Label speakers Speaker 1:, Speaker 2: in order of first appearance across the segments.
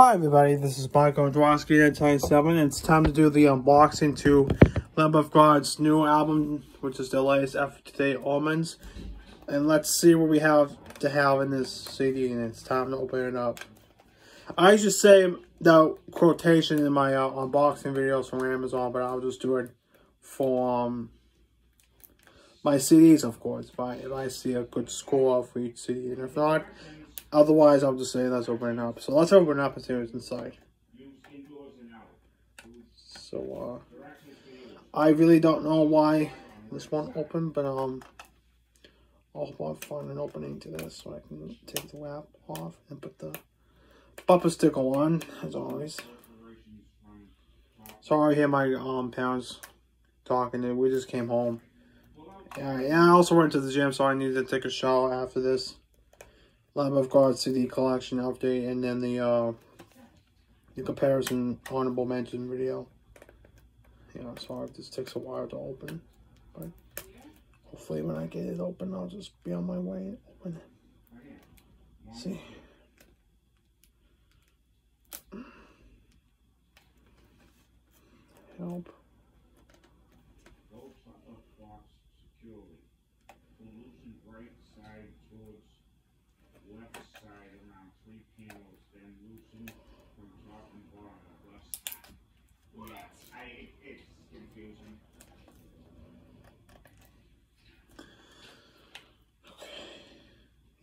Speaker 1: Hi everybody, this is Michael Androski at Time 7. It's time to do the unboxing to Lamb of God's new album, which is the latest effort today, Omens. And let's see what we have to have in this CD, and it's time to open it up. I should say the quotation in my uh, unboxing videos from Amazon, but I'll just do it for um, my CDs, of course, if I, if I see a good score for each CD. And if not, Otherwise, I'll just say let's open it up. So let's open up and see what's inside. So, uh, I really don't know why this won't open, but, um, I hope I find an opening to this so I can take the wrap off and put the bumper sticker on, as always. Sorry, hear my, um, parents talking, and we just came home. Yeah, yeah, I also went to the gym, so I needed to take a shower after this. Lamb of God CD collection update, and then the uh, the comparison honorable mention video. Yeah, sorry if this takes a while to open, but hopefully when I get it open, I'll just be on my way and open it. See.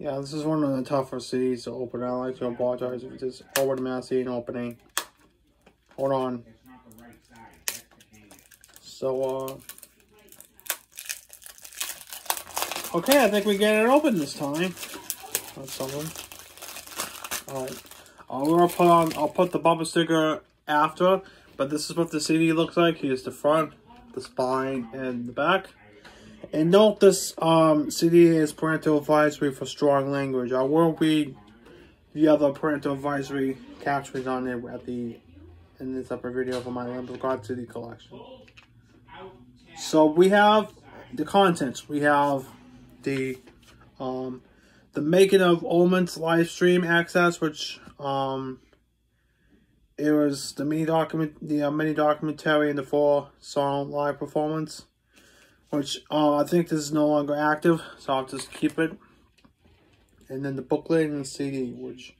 Speaker 1: Yeah, this is one of the tougher cities to open. I like to apologize if it's over the massy opening. Hold on. So, uh... Okay, I think we get it open this time. That's something. Alright. I'm gonna put on, I'll put the bumper sticker after, but this is what the CD looks like. Here's the front, the spine, and the back. And note this um, CD is parental advisory for strong language. I will read the other parental advisory captions on it at the in this upper video for my Lamb of God CD collection. So we have the contents. We have the um, the making of Omens live stream access, which um, it was the mini document, the uh, mini documentary and the four song live performance which uh, I think this is no longer active, so I'll just keep it. And then the booklet and the CD, which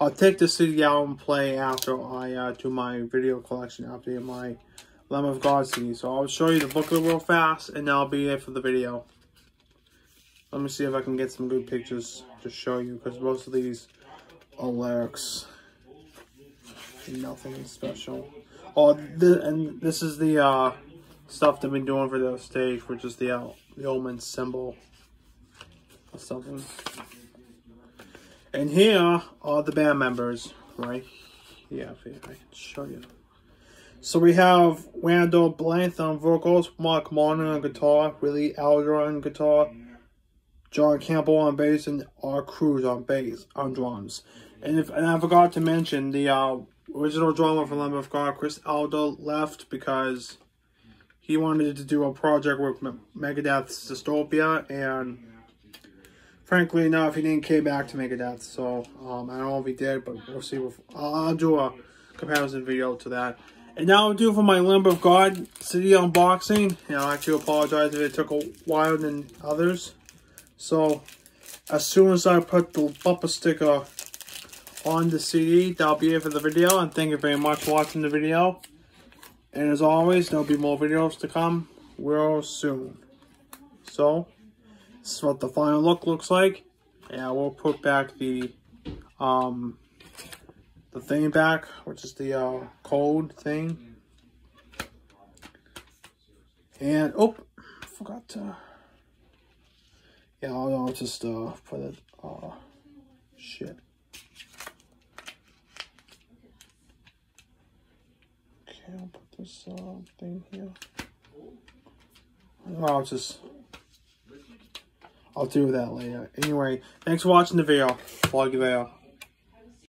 Speaker 1: I'll take the CD out and play after I uh, do my video collection, after my Lamb of God CD. So I'll show you the booklet real fast, and that'll be it for the video. Let me see if I can get some good pictures to show you, because most of these are lyrics. Nothing special. Oh, th and this is the uh, stuff they've been doing for the stage, which is the, uh, the Omen symbol or something. And here are the band members, right? Yeah, I can show you. So we have Randall Blythe on vocals, Mark Morton on guitar, Willie Adler on guitar, John Campbell on bass, and Art Cruz on bass, on drums. And if and I forgot to mention the uh, original drummer for Lamb of God, Chris Adler, left because he wanted to do a project with Megadeth's Dystopia, and frankly enough, he didn't came back to Megadeth, so um, I don't know if he did, but we'll see. I'll, I'll do a comparison video to that. And now I'll do for my Lamb of God CD unboxing. Know, I actually apologize if it took a while than others. So, as soon as I put the bumper sticker on the CD, that'll be it for the video. And thank you very much for watching the video. And as always, there'll be more videos to come real soon. So, this is what the final look looks like. Yeah, we'll put back the um the thing back, which is the uh, code thing. And oh, forgot to. Yeah, I'll, I'll just uh put it. Uh, shit. Okay, I'll put this uh, thing here. I'll just, I'll do that later. Anyway, thanks for watching the video. Vlog there.